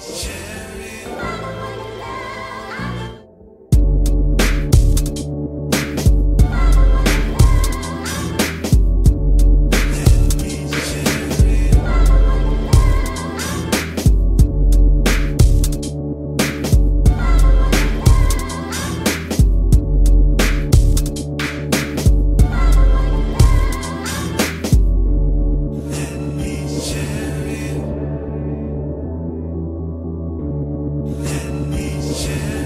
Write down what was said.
share. share.